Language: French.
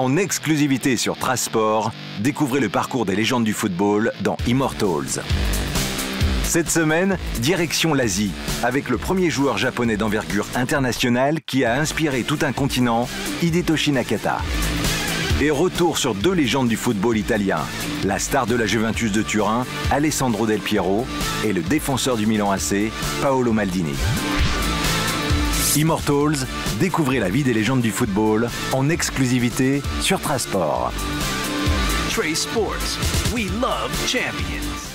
En exclusivité sur Trasport, découvrez le parcours des légendes du football dans Immortals. Cette semaine, direction l'Asie, avec le premier joueur japonais d'envergure internationale qui a inspiré tout un continent, Hidetoshi Nakata. Et retour sur deux légendes du football italien, la star de la Juventus de Turin, Alessandro Del Piero, et le défenseur du Milan AC, Paolo Maldini. Immortals, découvrez la vie des légendes du football en exclusivité sur Trasport. Trace. We love champions.